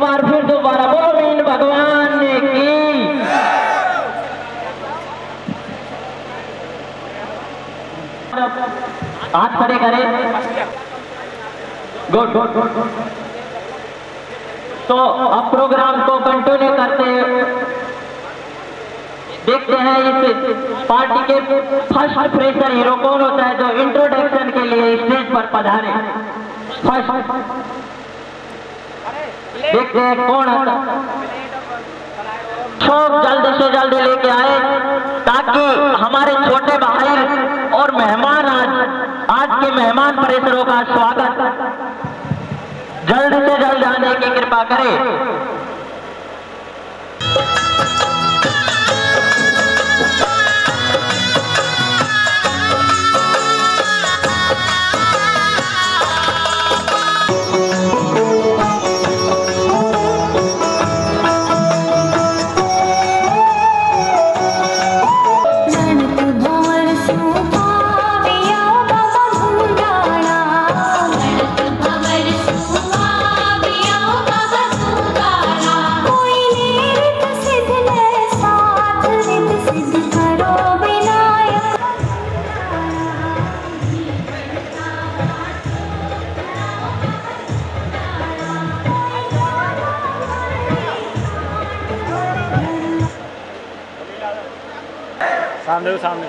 बार फिर दोबारा बोलो भगवान की। हाथ खड़े करें। गुड गुड गुड तो अब प्रोग्राम को कंटिन्यू करते देखते हैं इस पार्टी के फ़र्स्ट फ्रेशर हीरो कौन होता है जो इंट्रोडक्शन के लिए स्टेज पर पधारे। फ़र्स्ट देखते हैं कौन आता सब जल्द से जल्दी लेके आए, ताकि हमारे छोटे भाई और मेहमान आज आज के मेहमान परिसरों का स्वागत। जल्द से जल्द आने की कृपा करें। सामने सामने।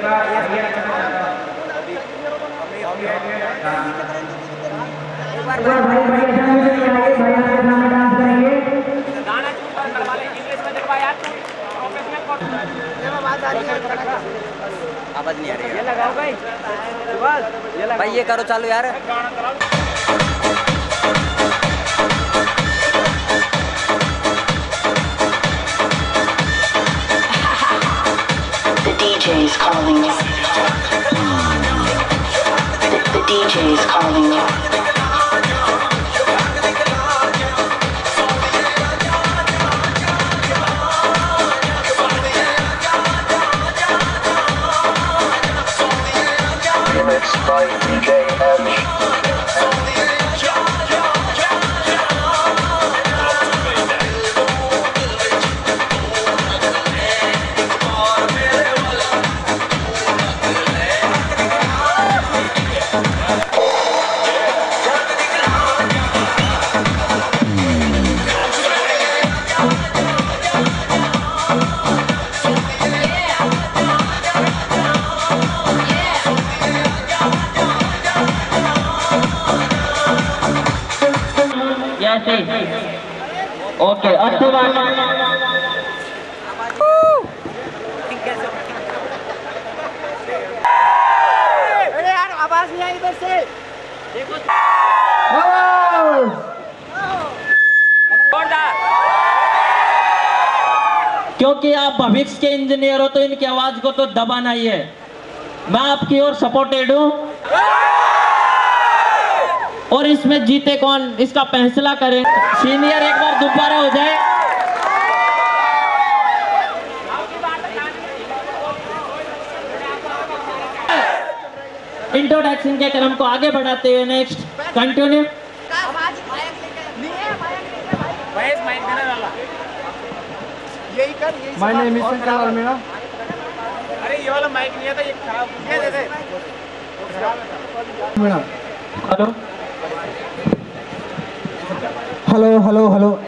ये आवाज़ नहीं आ रही है ये लगाओ। भाई भाई ये करो चालू यार। गाना चलाओ ओके बात क्योंकि आप भविष्य के इंजीनियर हो तो इनकी आवाज़ को तो दबाना ही है। मैं आपकी ओर सपोर्टेड हूँ। और इसमें जीते कौन? इसका फैसला करें। सीनियर एक बार दोबारा हो जाए। इंट्रोडक्शन के क्रम को आगे बढ़ाते हुए next continue My name is Shankar Almira. अरे ये वाला माइक नहीं है तो ये खराब। दे दे. Hello Hello, hello, hello.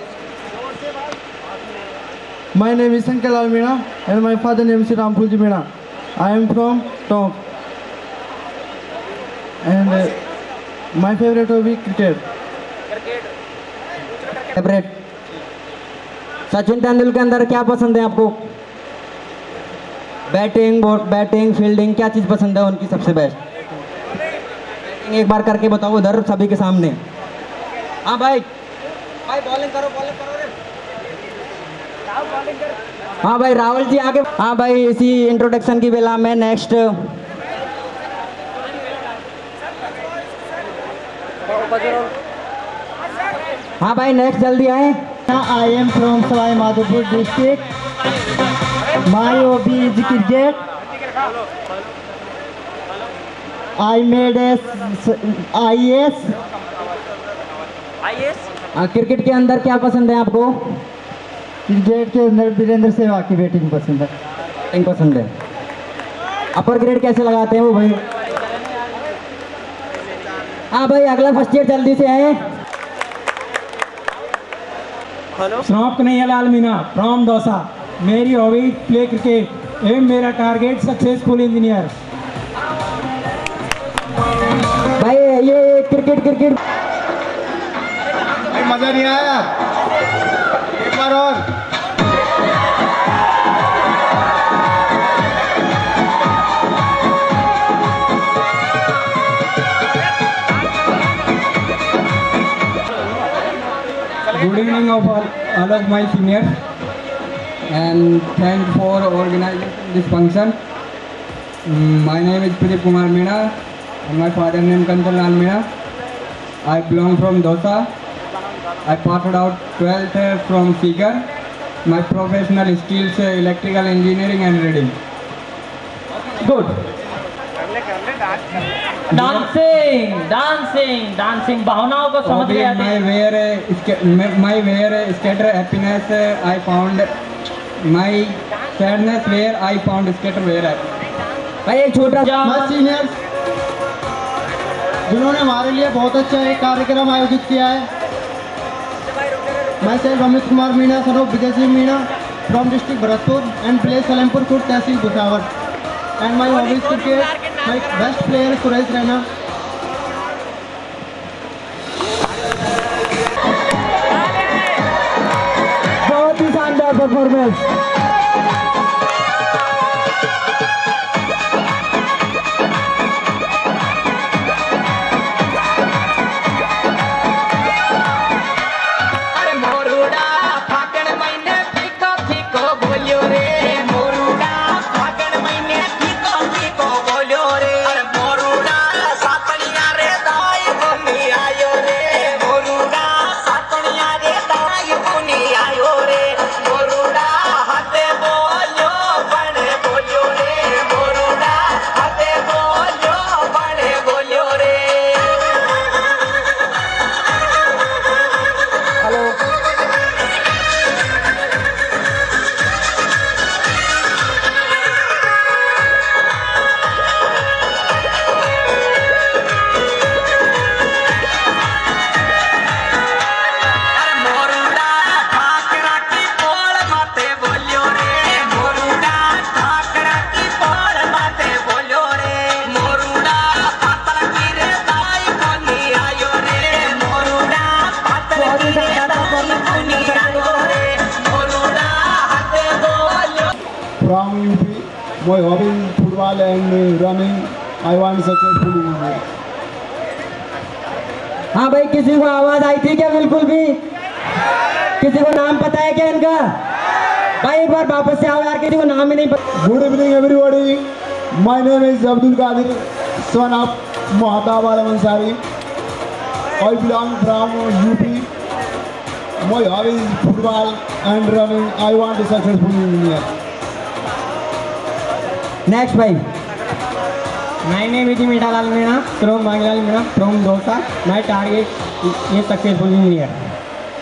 My name is Shankar Almira and my father name is Rampulji Meena. I am from Tonk. And uh, my favorite hobby cricket. Favourite Sachin Tendulkar अंदर क्या पसंद है आपको बैटिंग बैटिंग फील्डिंग क्या चीज़ पसंद है उनकी सबसे बेस्ट एक बार करके बताओ उधर सभी के सामने हाँ भाई भाई बॉलिंग करो बॉलिंग करो रे हाँ भाई राहुल जी आगे हाँ भाई इसी इंट्रोडक्शन की बेला में नेक्स्ट हाँ भाई नेक्स्ट जल्दी आए I I am from Salai Madhupur district. My hobby is cricket. I made a IAS. हाँ, क्रिकेट के अंदर क्या पसंद है आपको? क्रिकेट के अंदर वीरेंद्र सहवाग की बैटिंग पसंद है। बैटिंग पसंद है। अपर ग्रेड कैसे लगाते हैं वो भाई? हाँ भाई अगला फ़र्स्ट ईयर जल्दी से आए। श्रॉप कन्हैयालाल मीना फ्रॉम दौसा मेरी हॉबी प्ले क्रिकेट एवं मेरा टारगेट सक्सेसफुल इंजीनियर भाई ये क्रिकेट क्रिकेट। मज़ा नहीं आया? एक बार और। Good evening of all of my senior and thank for organising this function my name is Pradeep Kumar Meena my father name Kanchan Lal Meena I belong from Dausa I passed out 12th uh, from Seeker. My professional skills uh, electrical engineering and reading. Good dancing dancing dancing भावनाओं को समझ गया uh, where uh, scatter happiness uh, I found my sadness where I found scatter where I भाई एक छोटा मैं seniors जिन्होंने हमारे लिए बहुत अच्छा एक कार्यक्रम आयोजित किया है मैं self Amit Kumar Meena सरोप Vijay Singh Meena from district Bharatpur and play Salempur Khurd tehsil Bhusawar and my hobbies cricket my best player Suresh Raina बहुत ही शानदार performance My hobby football and uh, running. I want successful in India. हाँ भाई किसी को आवाज़ आई थी क्या बिल्कुल भी किसी को नाम पता है क्या इनका भाई एक बार वापस से आओ यार किसी को नाम ही नहीं पता Good evening, everybody. My name is Abdul Qadir, son of Muhatab Alam Ansari. I belong from UP. My hobby is football and running. I want to successful in India. Next भाई मैंने भी जी Mitha Lal Meena from Bhag Lal Meena from Dausa. My target ये successful नहीं है।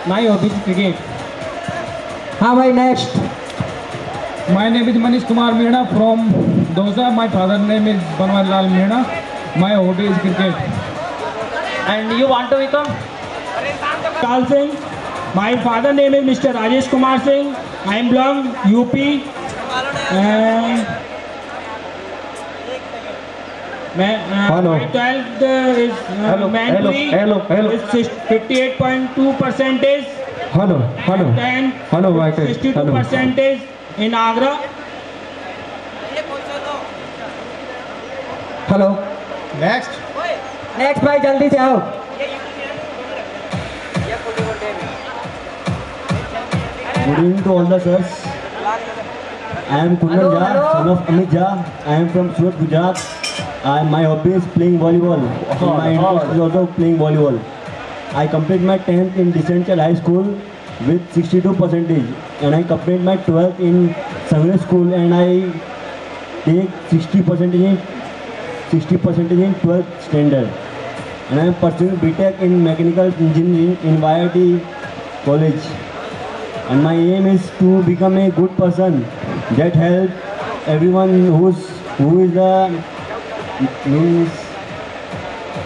My hobbies cricket हाँ भाई next my name is Manish Kumar Meena from दो my father name is Banwa Lal Meena my hotel is cricket and you want to become Kal Singh my father name is mister Rajesh Kumar Singh I am belong UP and hello hello hello hello 58.2 percentage hello hello hello white hello next next भाई जल्दी से आओ। Good evening to all the sir I am Kundal Jha son of Amit Jha I am from Surat Gujarat I, my hobby is playing volleyball. And my interest is also playing volleyball. I complete my 10th in Decentral High School with 62 percentage, and I complete my 12th in Sangre School, and I take 60 percentage in 60 percentage in 12th standard. And I am pursuing BTech in mechanical engineering in YIT College and my aim is to become a good person that help everyone who's who is the means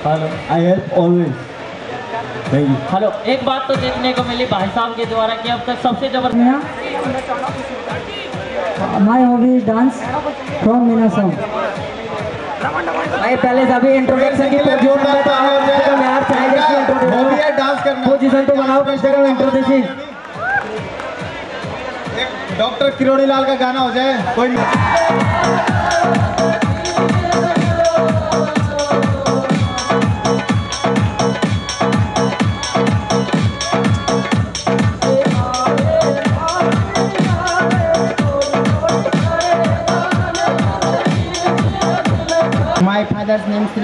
hello I help always thank you hello एक बात तो देखने को मिली भाई साहब के द्वारा कि अब तक सबसे ज़बरदस्त my hobby dance from Meena song भाई पहले सभी इंट्रोडक्शन की पोजीशन में तो हॉबी है इंट्रोडक्शन डांस करना। पोजीशन तो बनाओ से कम इंट्रोडक्शन डॉक्टर किरोड़ी लाल का गाना हो जाए कोई नहीं।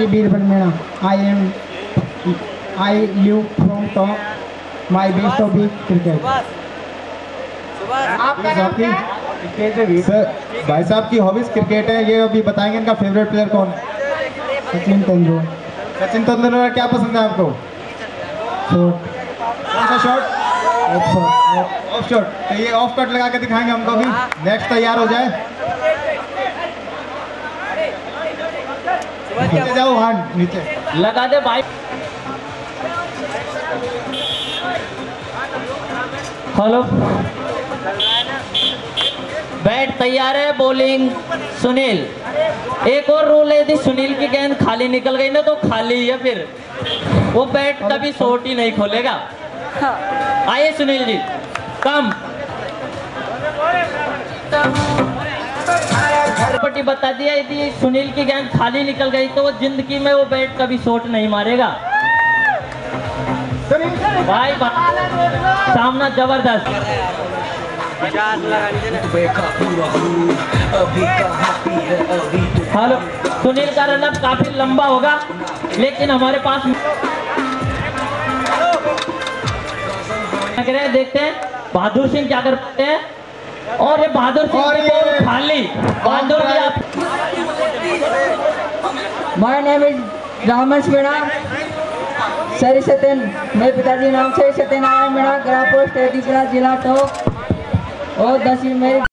Sri Birbal Meena. I am I live from top. My best hobby is cricket. Sir भाई साहब की हॉबीज क्रिकेट है। ये अभी बताएँगे इनका फेवरेट प्लेयर कौन? सचिन तेंदुलकर। सचिन तेंदुलकर क्या पसंद है आपको? शॉट कौन सा shot off shot off shot तो ये ऑफ़ कट लगा के दिखाएँगे हमको भी नेक्स्ट तैयार हो जाए। नीचे जाओ हाँ नीचे लगा दे भाई हेलो बैट तैयार है बॉलिंग सुनील, एक और रूल है, यदि सुनील की गेंद खाली निकल गई ना तो खाली है फिर। वो बैट कभी शॉट ही नहीं खोलेगा। आइए सुनील जी कम पट्टी बता दिया, यदि सुनील की गेंद खाली निकल गई तो वो ज़िंदगी में वो बैट कभी शॉट नहीं मारेगा। भाई भाई सामना ज़बरदस्त। हेलो, सुनील का रनअप काफ़ी लंबा होगा, लेकिन हमारे पास देखते हैं। बहादुर सिंह क्या कर पाते हैं? और ये बहादुर सिंह खाली Bahadur my name is Raman Meena sir Satyan मेरे पिताजी नाम से सत्यनारायण मीणा ग्राम पोस्ट जिला टोक और दसवीं मेरी